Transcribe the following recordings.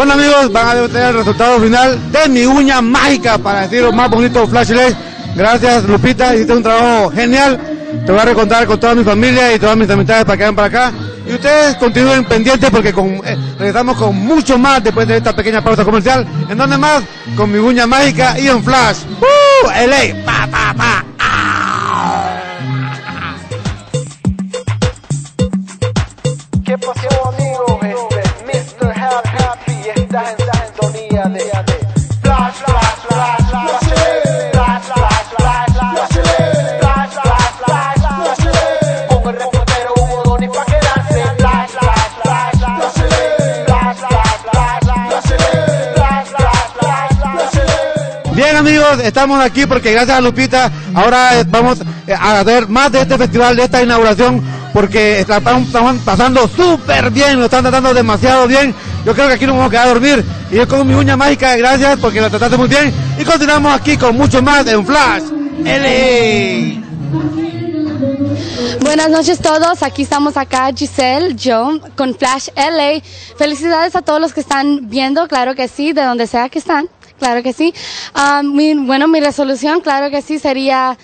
Bueno amigos, van a tener el resultado final de mi uña mágica para decir lo más bonito Flash LED. Gracias Lupita, hiciste un trabajo genial. Te voy a recontar con toda mi familia y todas mis amistades para que vayan para acá. Y ustedes continúen pendientes porque con, eh, regresamos con mucho más después de esta pequeña pausa comercial. ¿En dónde más? Con mi uña mágica y en Flash. ¡Uh! LA. Pa, pa, pa. Estamos aquí porque gracias a Lupita ahora vamos eh, a ver más de este festival, de esta inauguración, porque están pasando súper bien, lo están tratando demasiado bien. Yo creo que aquí nos vamos a quedar a dormir y yo con mi uña mágica, gracias porque lo trataste muy bien. Y continuamos aquí con mucho más en Flash LA. Buenas noches todos, aquí estamos acá Giselle, yo con Flash LA. Felicidades a todos los que están viendo, claro que sí, de donde sea que están, claro que sí. Mi- bueno, mi resolución, claro que sí, sería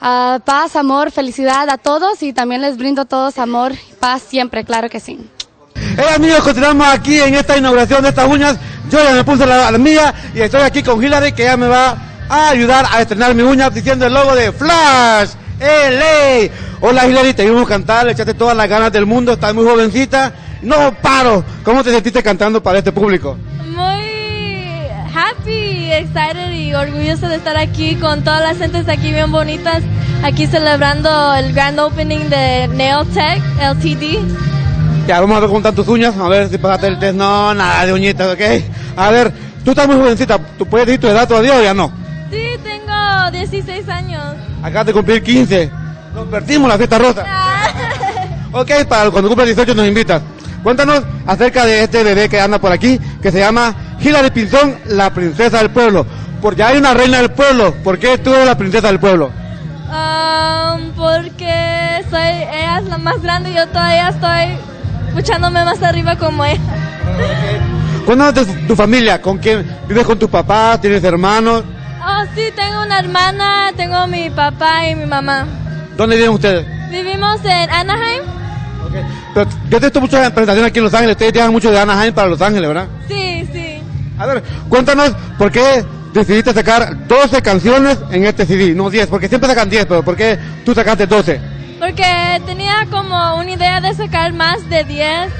ah, paz, amor, felicidad a todos y también les brindo a todos amor y paz siempre, claro que sí. Hey amigos, continuamos aquí en esta inauguración de estas uñas. Yo ya me puse la, la mía y estoy aquí con Hillary que ya me va a ayudar a estrenar mi uña diciendo el logo de Flash LA. Hola Hillary, te vimos cantar, le echaste todas las ganas del mundo, estás muy jovencita. No paro. ¿Cómo te sentiste cantando para este público? Muy happy, excited y orgullosa de estar aquí con todas las gentes aquí bien bonitas, aquí celebrando el grand opening de Nail Tech LTD. Ya, vamos a ver cómo están tus uñas, a ver si pasaste el test. No, nada de uñitas, ¿ok? A ver, tú estás muy jovencita, ¿tú puedes decir tu edad todavía o ya no? Sí, tengo 16 años. Acabas de cumplir 15. Nos perdimos la fiesta rosa. Ok, para cuando cumpla 18 nos invitas. Cuéntanos acerca de este bebé que anda por aquí, que se llama Hilary Pinzón, la princesa del pueblo. Porque hay una reina del pueblo. ¿Por qué tú eres la princesa del pueblo? Um, porque soy, ella es la más grande y yo todavía estoy escuchándome más arriba como ella. Cuéntanos de tu familia, con quién vives con tus papás, tienes hermanos. Oh, sí, tengo una hermana, tengo mi papá y mi mamá. ¿Dónde viven ustedes? Vivimos en Anaheim. Pero yo te he visto muchas presentaciones aquí en Los Ángeles. Ustedes llevan mucho de Anaheim para Los Ángeles, ¿verdad? Sí, sí. A ver, cuéntanos por qué decidiste sacar 12 canciones en este CD, no 10, porque siempre sacan 10, pero ¿por qué tú sacaste 12? Porque tenía como una idea de sacar más de 10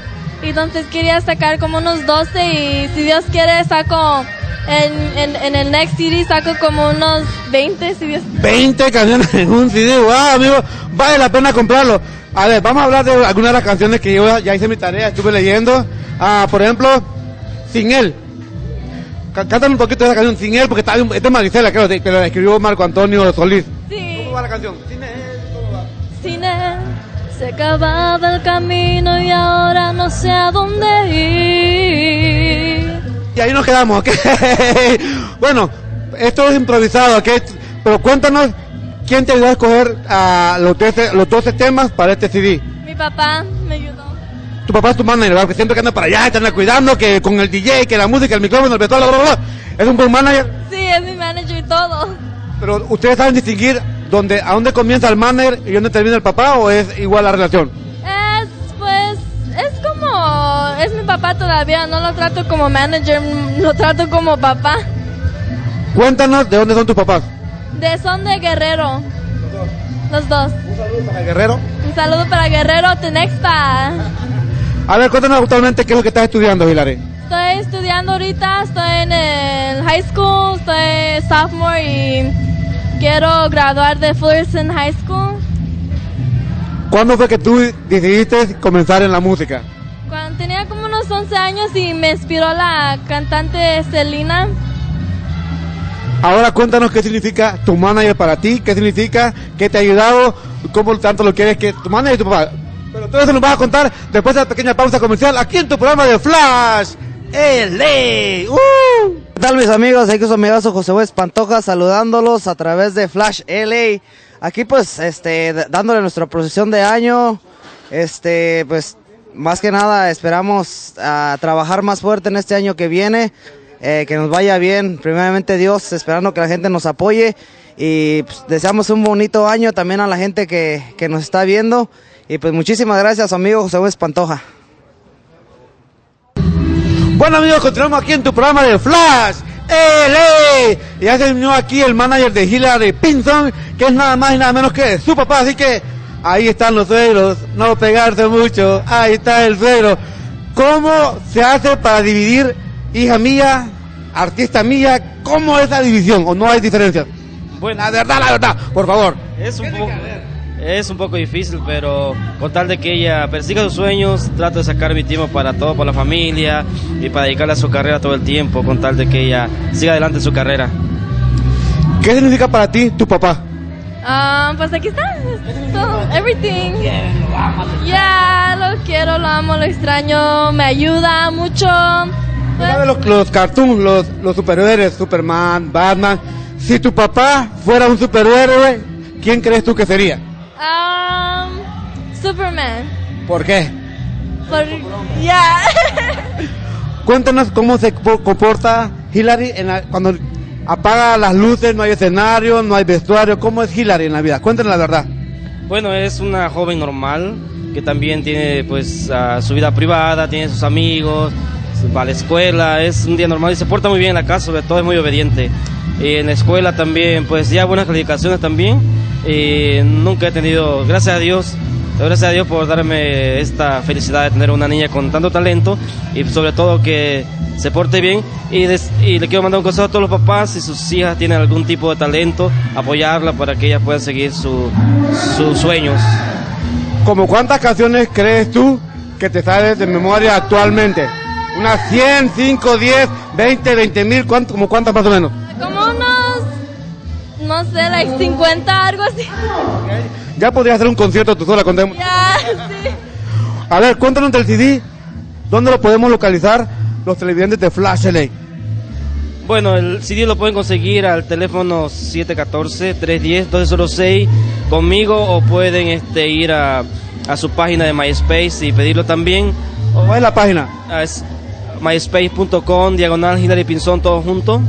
y entonces quería sacar como unos 12 y si Dios quiere saco en, en, en el next CD saco como unos 20 si Dios 20 canciones en un CD, wow, amigo, vale la pena comprarlo. A ver, vamos a hablar de algunas de las canciones que yo ya hice mi tarea, estuve leyendo. Ah, por ejemplo, Sin Él. Cá- Cántame un poquito de esa canción, Sin Él, porque está, es de Marisela, creo, que la escribió Marco Antonio Solís. Sí. ¿Cómo va la canción? Sin Él, ¿cómo va? Sin él se acababa el camino y ahora no sé a dónde ir. Y ahí nos quedamos, ¿ok? bueno, esto es improvisado, ¿ok? Pero cuéntanos, ¿quién te ayudó a escoger los, 12, los 12 temas para este CD? Mi papá me ayudó. Tu papá es tu manager, ¿verdad? Que siempre que anda para allá, te anda cuidando, que con el DJ, que la música, el micrófono, el vestuario, bla, bla, bla. Es un buen manager, Sí, es mi manager y todo. pero ustedes saben distinguir dónde, a dónde comienza el manager y dónde termina el papá, o es igual la relación? Es, pues, es como, es mi papá todavía, no lo trato como manager, lo trato como papá. Cuéntanos de dónde son tus papás. De son de Guerrero. Los dos. Para Guerrero. Un saludo para Guerrero Tenexpa. A ver, cuéntanos actualmente qué es lo que estás estudiando, Hilary. Estoy estudiando ahorita, estoy en el high school, estoy sophomore y quiero graduar de Fullerton High School. ¿Cuándo fue que tú decidiste comenzar en la música? Cuando tenía como unos 11 años y me inspiró la cantante Selena. Ahora cuéntanos qué significa tu manager para ti, qué significa, qué te ha ayudado, cómo tanto lo quieres que tu manager y tu papá. Pero todo eso nos vas a contar después de la pequeña pausa comercial aquí en tu programa de Flash LA. ¡Uh! ¿Qué tal mis amigos? Aquí su amigazo José Luis Pantoja saludándolos a través de Flash LA. Aquí pues este dándole nuestra procesión de año. Este pues más que nada esperamos a trabajar más fuerte en este año que viene, eh, que nos vaya bien, primeramente Dios, esperando que la gente nos apoye y pues, deseamos un bonito año también a la gente que, que nos está viendo y pues muchísimas gracias amigo José Luis Pantoja. Bueno amigos, continuamos aquí en tu programa de Flash. Y ya se unió aquí el manager de Hillary Pinson, que es nada más y nada menos que su papá, así que ahí están los suegros, no pegarse mucho, ahí está el suegro. ¿Cómo se hace para dividir hija mía, artista mía? ¿Cómo es la división o no hay diferencias? Bueno, La verdad, la verdad, por favor. es un poco es un poco difícil, pero con tal de que ella persiga sus sueños, trato de sacar mi tiempo para todo, para la familia y para dedicarle a su carrera todo el tiempo, con tal de que ella siga adelante en su carrera. ¿Qué significa para ti tu papá? Ah, pues aquí está, es todo, everything. Ya, lo quiero, lo amo, lo extraño, me ayuda mucho. ¿Sabes los, los cartoons, los, los superhéroes, Superman, Batman? Si tu papá fuera un superhéroe, ¿quién crees tú que sería? Um, Superman. ¿Por qué? Por, ya. Cuéntanos cómo se co- comporta Hillary en la- cuando apaga las luces, no hay escenario, no hay vestuario. ¿Cómo es Hillary en la vida? Cuéntanos la verdad. Bueno, es una joven normal que también tiene pues ah, su vida privada, tiene sus amigos, va a la escuela, es un día normal y se porta muy bien en la casa, sobre todo es muy obediente. Y en la escuela también, pues ya buenas calificaciones también. Y nunca he tenido, gracias a Dios, gracias a Dios por darme esta felicidad de tener una niña con tanto talento y sobre todo que se porte bien. Y, des- le quiero mandar un consejo a todos los papás, si sus hijas tienen algún tipo de talento, apoyarla para que ellas puedan seguir su- sus sueños. ¿Como cuántas canciones crees tú que te sabes de memoria actualmente? ¿Unas 100, 5, 10, 20, 20 mil? ¿Cuánto, ¿Como cuántas más o menos? Como unos, no sé, like 50, algo así. Ya podrías hacer un concierto tú sola. contemos. Ya, sí. A ver, cuéntanos del CD. ¿Dónde lo podemos localizar los televidentes de Flash LA? Bueno, el CD lo pueden conseguir al teléfono 714-310-1206 conmigo o pueden este, ir a, a su página de MySpace y pedirlo también. ¿Cuál es la página? Ah, Es myspace.com, diagonal Hillary Pinzón, todo junto.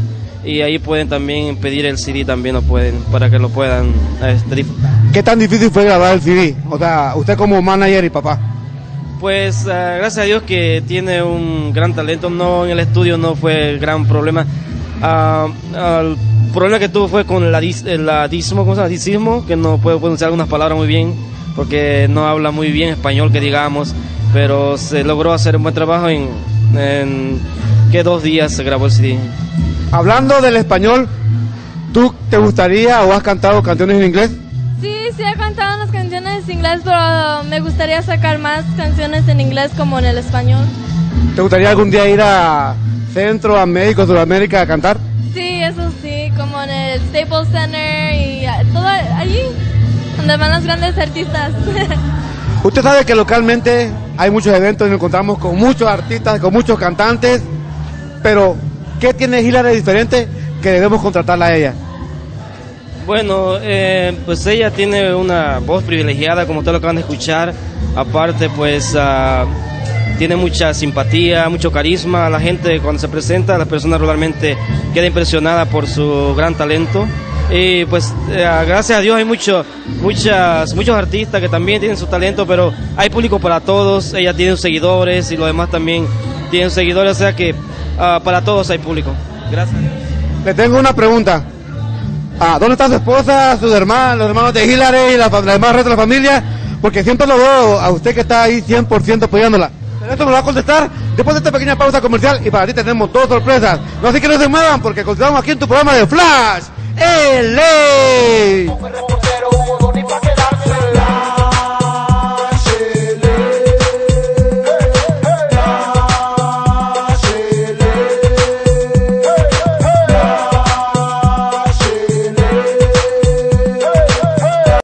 Y ahí pueden también pedir el CD, también lo pueden, para que lo puedan este. ¿Qué tan difícil fue grabar el CD? O sea, usted como manager y papá. Pues ah, gracias a Dios que tiene un gran talento, no en el estudio no fue el gran problema. Ah, ah, el problema que tuvo fue con el adis- el adismo, ¿cómo se llama? Adisismo, que no puede pronunciar algunas palabras muy bien, porque no habla muy bien español, que digamos, pero se logró hacer un buen trabajo en, en que dos días se grabó el CD. Hablando del español, ¿tú te gustaría o has cantado canciones en inglés? Sí, sí he cantado unas canciones en inglés, pero me gustaría sacar más canciones en inglés como en el español. ¿Te gustaría algún día ir a Centroamérica o Sudamérica a cantar? Sí, eso sí, como en el Staples Center y ah, todo allí, donde van los grandes artistas. Usted sabe que localmente hay muchos eventos y nos encontramos con muchos artistas, con muchos cantantes, pero ¿qué tiene Hillary diferente que debemos contratarla a ella? Bueno, eh, pues ella tiene una voz privilegiada, como ustedes lo acaban de escuchar. Aparte, pues ah, tiene mucha simpatía, mucho carisma. La gente cuando se presenta, la persona realmente queda impresionada por su gran talento. Y pues eh, gracias a Dios hay mucho, muchas, muchos artistas que también tienen su talento, pero hay público para todos. Ella tiene seguidores y los demás también tienen seguidores, o sea que ah, para todos hay público. Gracias. Le tengo una pregunta. Ah, ¿Dónde está su esposa, sus hermanos, los hermanos de Hillary y la, demás resto de la familia? Porque siempre lo veo a usted que está ahí 100% apoyándola. Pero esto me lo va a contestar después de esta pequeña pausa comercial y para ti tenemos dos sorpresas. Así que no se muevan porque continuamos aquí en tu programa de Flash. ¡El